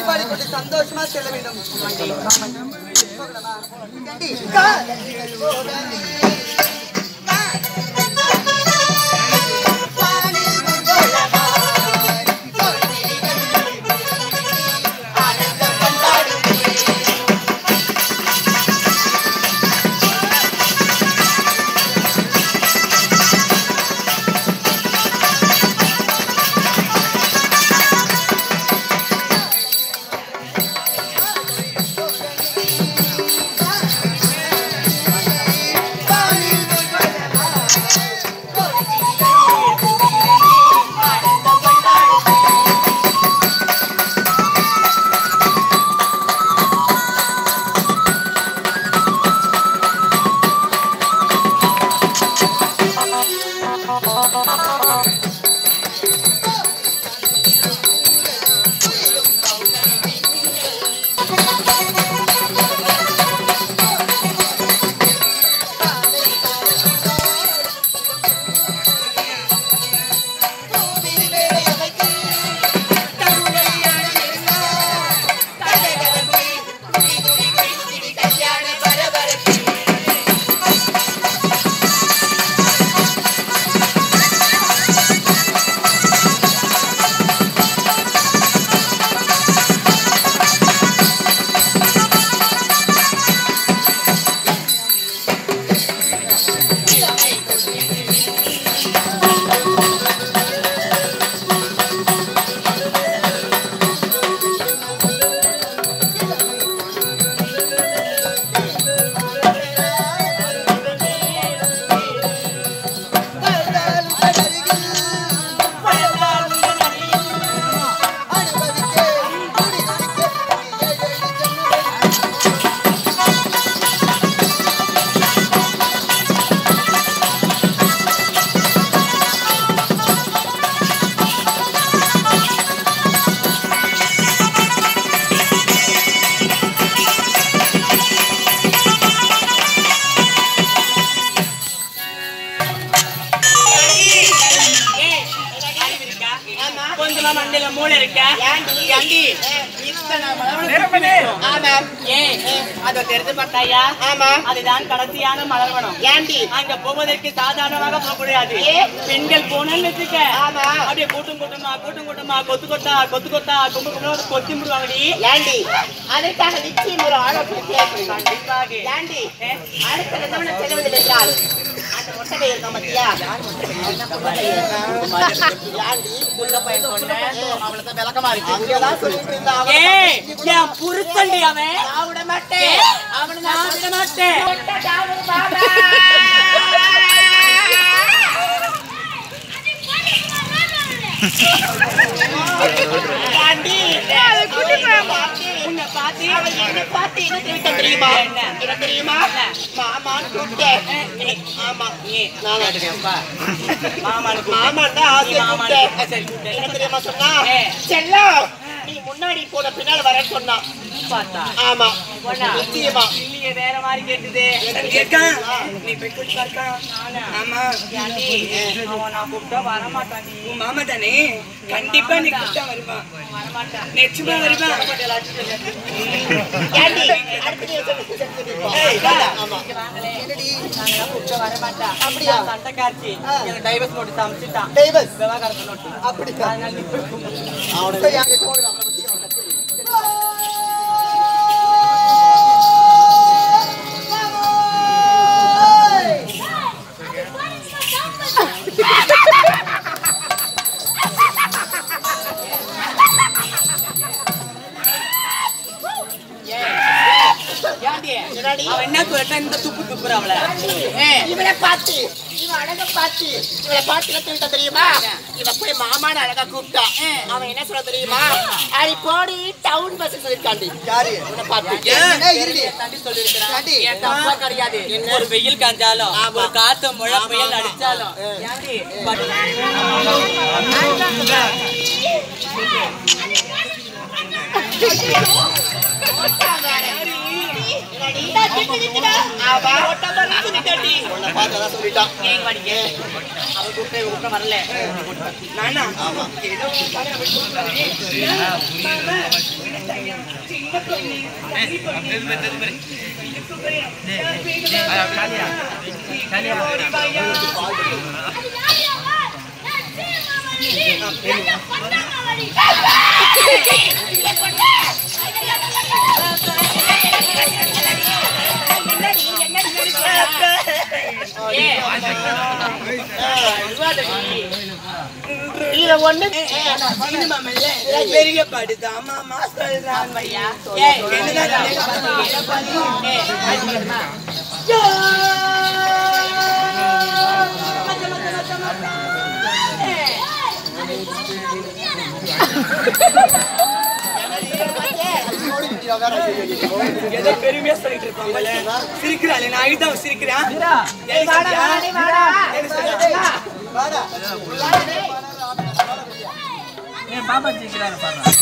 ஆடி பாடி சந்தோஷமா செல்ல வேண்டும். மூளை இருக்கா? ஏண்டி, அதோ தெரிந்து பார்த்தாயா? அதுதான் கடைசியான மலர்வனம். அங்க போவதற்கு சாதாரணமாக போக முடியாது பெண்கள் போனன்னு வச்சுக்க. அப்படியே கூட்டம் கூட்டமா கூட்டம் கூட்டமா கொத்து கொத்தா கொத்து கொத்தா கும்பு கும்பலா கொத்தி முடுவாங்கடி ஏண்டி? நிச்சயம் ஒரு கண்டிப்பாக. ஏண்டி? அடுத்த என்றால்? அந்த ஒட்டகை இருக்க மத்தியா ஏண்டி உள்ள பையன் சொன்னேன் அவளுக்கு விளக்கமா இருக்கு அங்கெல்லாம் சொல்லிட்டு இருந்தா அவ ஏய் அவன் நான் விட மாட்டேன் அவனை நான் விட மாட்டேன் உன்னை பார்த்து அவள் என்னை பார்த்து என்ன தெரிவித்த தெரியுமா என்ன? என்ன தெரியுமா மாமான்னு கூப்பிட்டேன் நான் மாமான் தான் சரி கூப்பிட்டேன். என்ன தெரியுமா சொன்னா. செல்லம் நீ முன்னாடி போன பின்னால் வர சொன்னா. பார்த்தா? ஆமா. பொண்ணா? நிச்சயமா. இல்லையே வேற மாதிரி கேட்டுது. நீ போய் கூட்டிட்டு வரக்கா? ஆமா. ஏன்டி, அவன் நான் கூப்பிட்டா வரமாட்டான்டி உன் மாமா தானே? கண்டிப்பா நீ கூப்பிட்டா வருவான் வரமாட்டான். நிச்சயமா வருவான் அப்படியா? சண்டைக்காரச்சி எனக்கு டைவர்ஸ் விவாகரத்து அதனால Yeah. இந்த துப்பு துப்புற அவள இவளை பார்த்து இவன் அழக பார்த்து இவளை பார்த்து என்ன சொல்லிட்டா தெரியுமா? இவ போய் மாமான்னு அழகா கூப்பிட்டா. அவன் என்ன சொல்ல தெரியுமா? அடி போடி டவுன் பஸ் சொல்லிருக்காண்டி யாரு? இவனை பார்த்து? என் தப்பா கிடையாது ஒரு வெயில் காஞ்சாலும் ஒரு காத்து மழை புயல் அடிச்சாலும். ஏன்டி? பட். ஆமா சொல்லிட்டாண்டி. பெரிய படுதாமா என்னதான் ஏதோ பெருமையா சொல்லிட்டு இருப்பாங்கல்ல சிரிக்கிறாள் நான் அழுதா சிரிக்கிறேன். என் பாப்பா சிரிக்கிறாரு பாப்பா.